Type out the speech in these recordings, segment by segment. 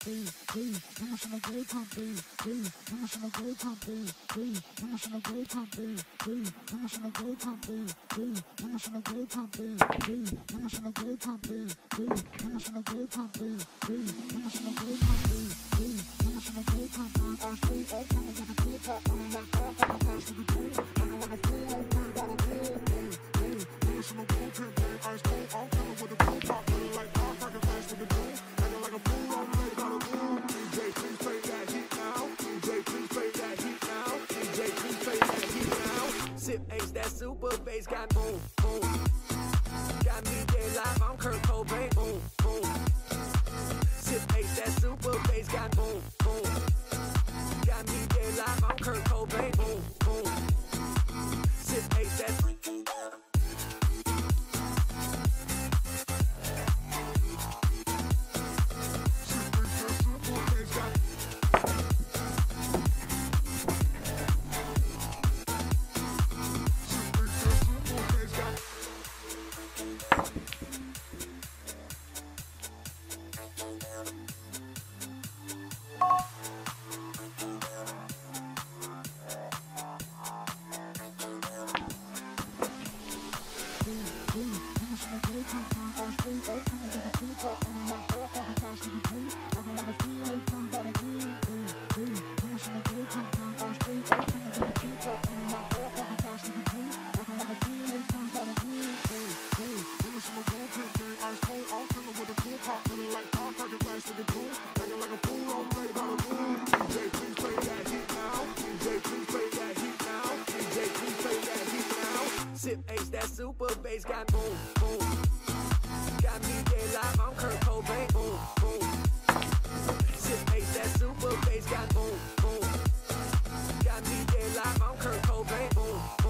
Three, three, national grid company. Three, national grid company. Three, national grid company. Three, national grid company. Three, national grid company. Three, national grid company. Three, national grid company. Three, national grid company. Tip ace, that super bass got boom, boom. Got me dead live, I'm Kurt Cobain. Sip Ace, that super bass got boom, boom. Got me dead live, I'm Kurt Cobain, boom, boom. Sip Ace, that super bass got boom, boom. Got me dead live, I'm Kurt Cobain, boom, boom.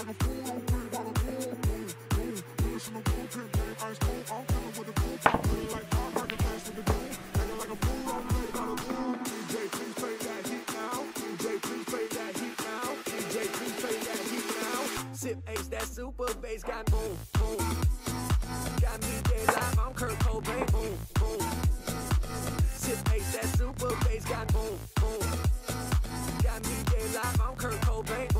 what a fool won't do But I'm cool, boom, boom Personal gold, drip, bang, ice cold I'm feeling with a cool pop like a flash with a goon like a fool, I'm got heat now DJ, please play heat now DJ, please play heat now Sip Ace, that super bass got boom, boom. Got me dead live, I'm Kurt Cobain, boom, boom. Sip Ace, that super bass got boom, boom. Got me dead live, I'm Kurt Cobain, boom.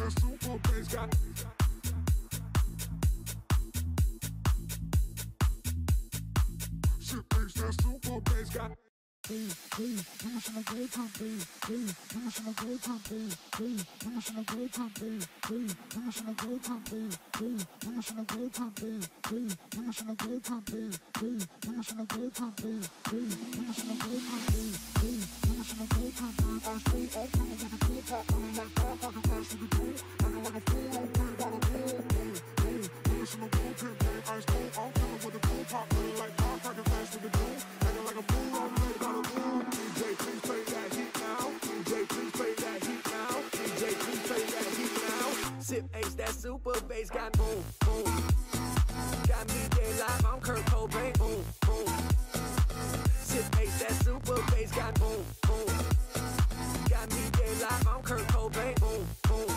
Sip Ace, that super bass got boom, boom. Got me dead live, I'm Kurt Cobain, boom, boom. Sip Ace, that super bass got boom, boom. Got me dead live, I'm Kurt Cobain, boom, boom.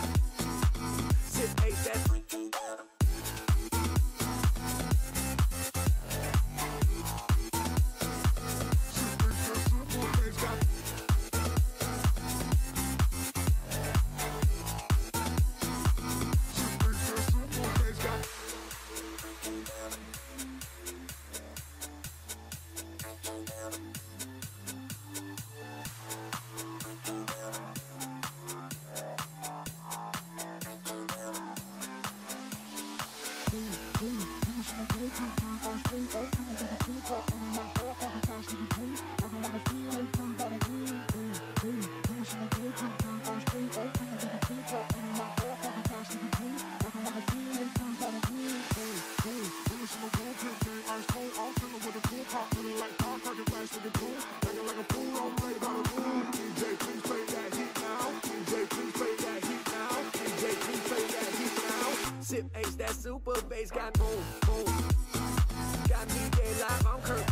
Tip ace, that super bass got boom, boom. Got me dead live, I'm Kurt